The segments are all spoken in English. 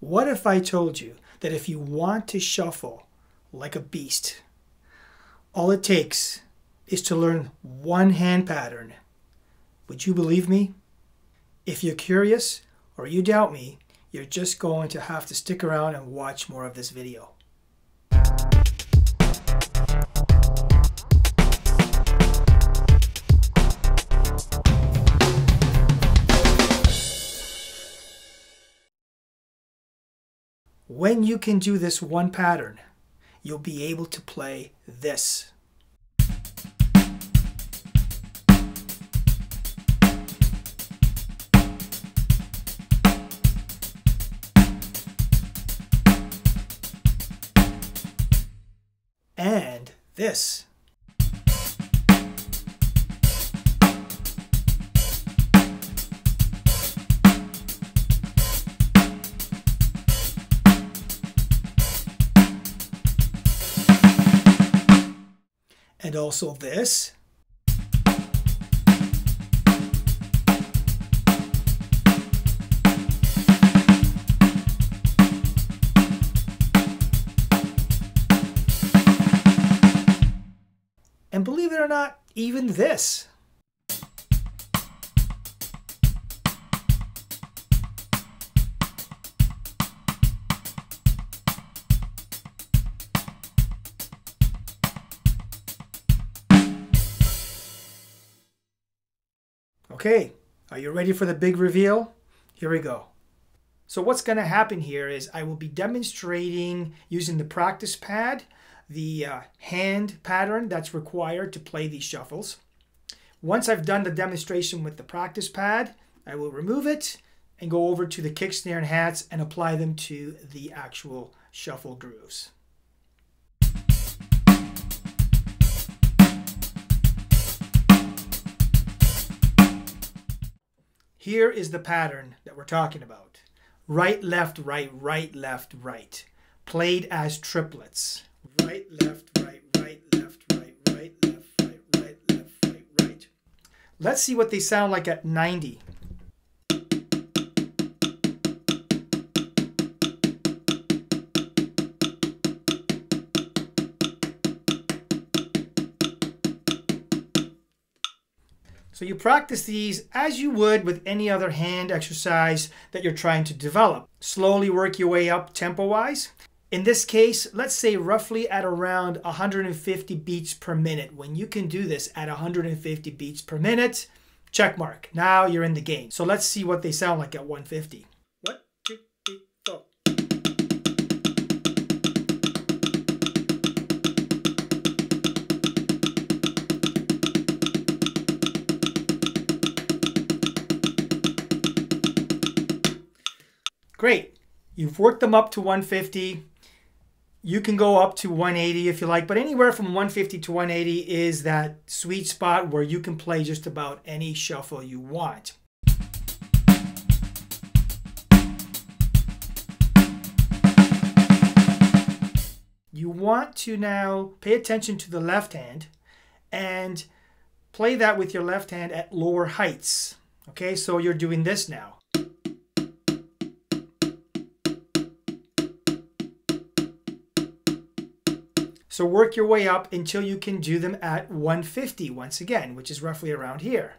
What if I told you that if you want to shuffle like a beast, all it takes is to learn one hand pattern? Would you believe me? If you're curious or you doubt me, you're just going to have to stick around and watch more of this video. When you can do this one pattern, you'll be able to play this. And this. And also this. And believe it or not, even this. Okay, are you ready for the big reveal? Here we go. So what's going to happen here is I will be demonstrating using the practice pad, the uh, hand pattern that's required to play these shuffles. Once I've done the demonstration with the practice pad, I will remove it and go over to the kick, snare, and hats and apply them to the actual shuffle grooves. Here is the pattern that we're talking about. Right, left, right, right, left, right. Played as triplets. Right, left, right, right, left, right, right, left, right, right, left, right, right. Let's see what they sound like at 90. So you practice these as you would with any other hand exercise that you're trying to develop. Slowly work your way up tempo-wise. In this case, let's say roughly at around 150 beats per minute. When you can do this at 150 beats per minute, check mark. Now you're in the game. So let's see what they sound like at 150. Great. You've worked them up to 150. You can go up to 180 if you like, but anywhere from 150 to 180 is that sweet spot where you can play just about any shuffle you want. You want to now pay attention to the left hand and play that with your left hand at lower heights. Okay, so you're doing this now. So work your way up until you can do them at 150 once again, which is roughly around here.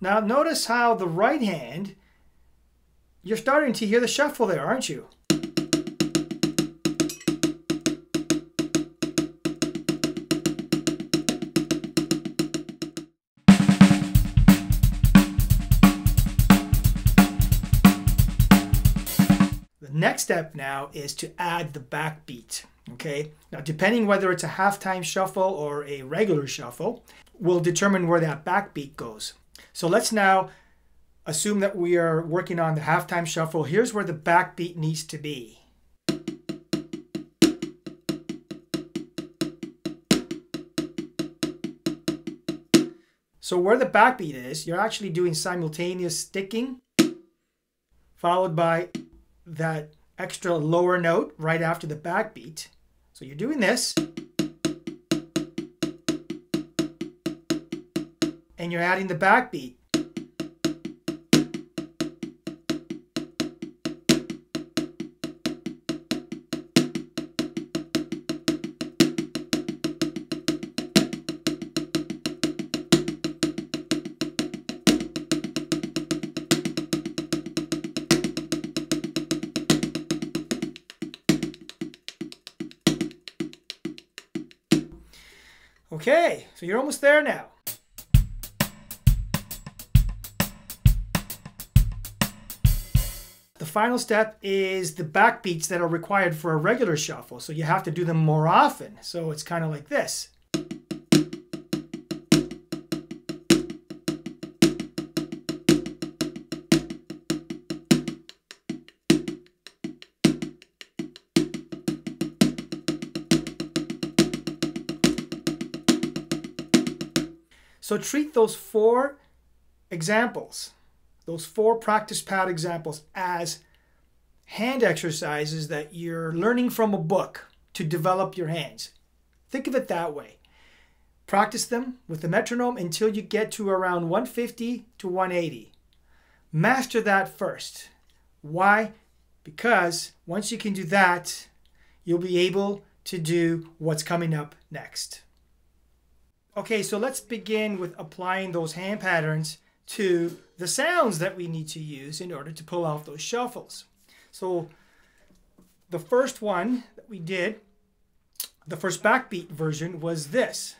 Now notice how the right hand, you're starting to hear the shuffle there, aren't you? Step now is to add the backbeat. Okay, now depending whether it's a halftime shuffle or a regular shuffle, will determine where that backbeat goes. So let's now assume that we are working on the halftime shuffle. Here's where the backbeat needs to be. So where the backbeat is, you're actually doing simultaneous sticking, followed by that extra lower note right after the backbeat. So you're doing this. and you're adding the backbeat. Okay, so you're almost there now. The final step is the backbeats that are required for a regular shuffle. So you have to do them more often. So it's kind of like this. So treat those four examples, those four practice pad examples, as hand exercises that you're learning from a book to develop your hands. Think of it that way. Practice them with the metronome until you get to around 150 to 180. Master that first. Why? Because once you can do that, you'll be able to do what's coming up next. Okay, so let's begin with applying those hand patterns to the sounds that we need to use in order to pull off those shuffles. So the first one that we did, the first backbeat version was this.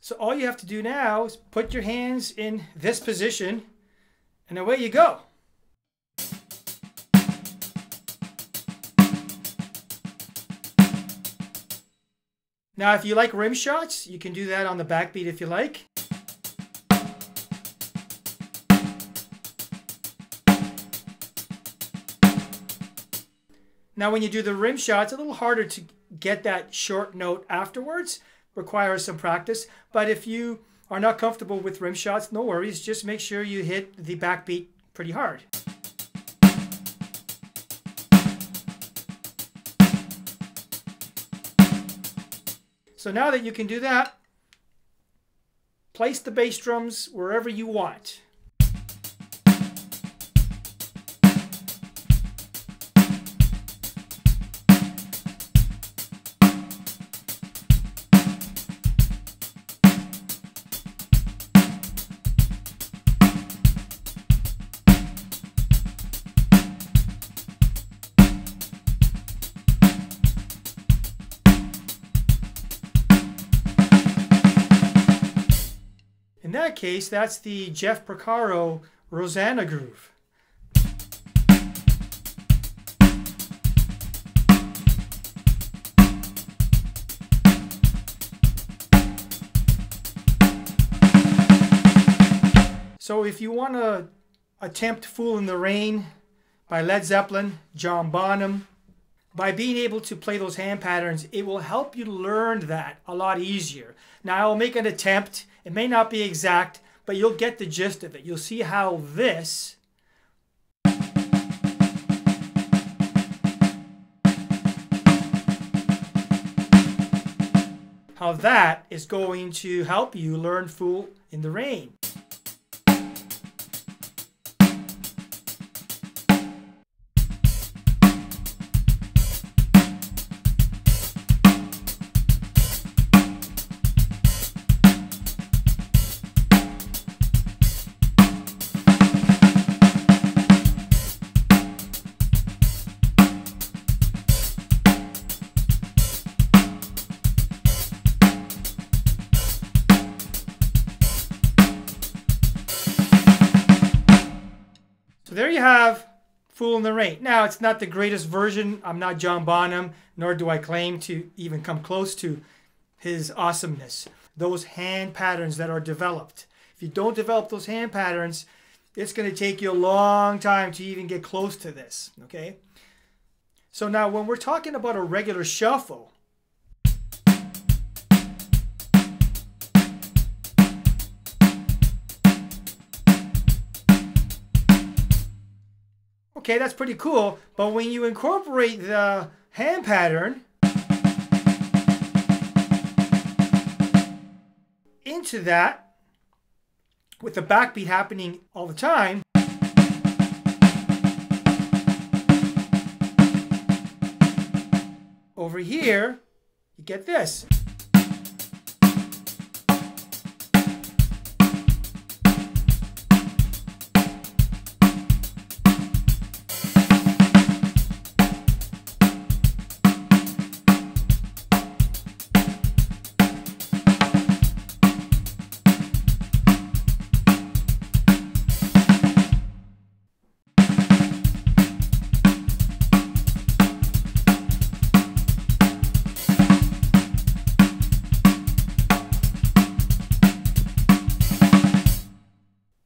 So all you have to do now is put your hands in this position and away you go. Now, if you like rim shots, you can do that on the backbeat if you like. Now, when you do the rim shot, it's a little harder to get that short note afterwards. Requires some practice. But if you are not comfortable with rim shots, no worries. Just make sure you hit the backbeat pretty hard. So now that you can do that, place the bass drums wherever you want. Case, that's the Jeff Porcaro Rosanna groove. So if you want to attempt Fool in the Rain by Led Zeppelin, John Bonham, by being able to play those hand patterns, it will help you learn that a lot easier. Now, I'll make an attempt. It may not be exact, but you'll get the gist of it. You'll see how this how that is going to help you learn Fool in the Rain. The Rain. Now, it's not the greatest version. I'm not John Bonham, nor do I claim to even come close to his awesomeness. Those hand patterns that are developed. If you don't develop those hand patterns, it's going to take you a long time to even get close to this, okay? So now when we're talking about a regular shuffle, Okay, that's pretty cool. But when you incorporate the hand pattern into that, with the backbeat happening all the time, over here, you get this.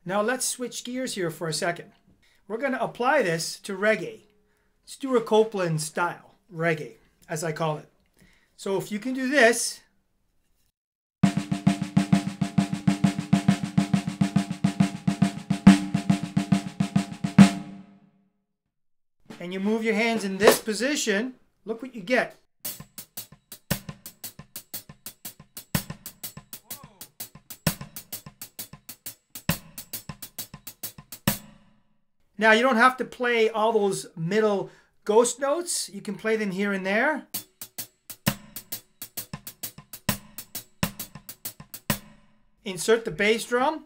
Now let's switch gears here for a second. We're going to apply this to reggae. Stewart Copeland style reggae, as I call it. So if you can do this, and you move your hands in this position, look what you get. Now you don't have to play all those middle ghost notes. You can play them here and there. Insert the bass drum.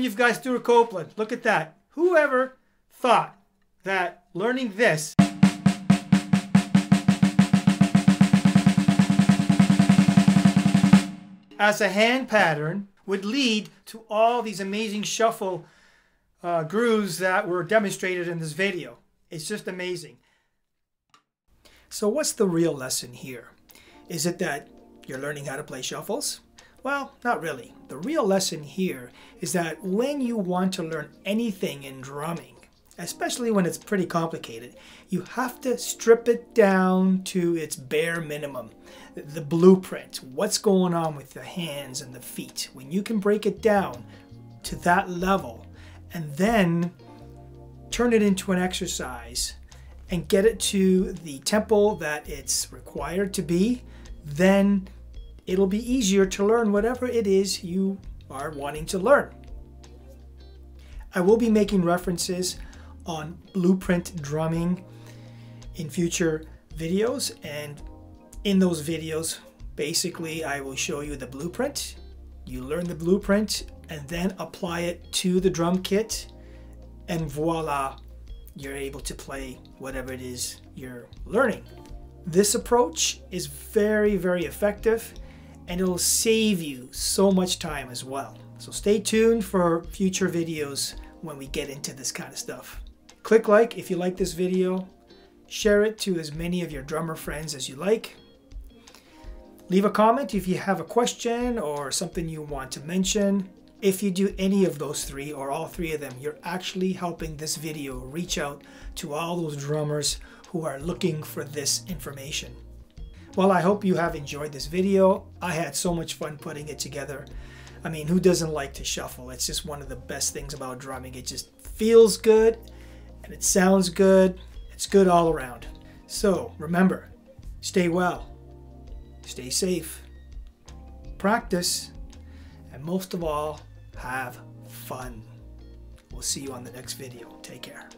And you've got Stewart Copeland. Look at that. Whoever thought that learning this as a hand pattern would lead to all these amazing shuffle uh, grooves that were demonstrated in this video. It's just amazing. So what's the real lesson here? Is it that you're learning how to play shuffles? Well, not really. The real lesson here is that when you want to learn anything in drumming, especially when it's pretty complicated, you have to strip it down to its bare minimum. The blueprint, what's going on with the hands and the feet. When you can break it down to that level and then turn it into an exercise and get it to the tempo that it's required to be, then it'll be easier to learn whatever it is you are wanting to learn. I will be making references on blueprint drumming in future videos and in those videos basically I will show you the blueprint. You learn the blueprint and then apply it to the drum kit and voila you're able to play whatever it is you're learning. This approach is very very effective and it'll save you so much time as well. So stay tuned for future videos when we get into this kind of stuff. Click like if you like this video. Share it to as many of your drummer friends as you like. Leave a comment if you have a question or something you want to mention. If you do any of those three or all three of them, you're actually helping this video reach out to all those drummers who are looking for this information. Well, I hope you have enjoyed this video. I had so much fun putting it together. I mean, who doesn't like to shuffle? It's just one of the best things about drumming. It just feels good and it sounds good. It's good all around. So remember, stay well, stay safe, practice, and most of all, have fun. We'll see you on the next video. Take care.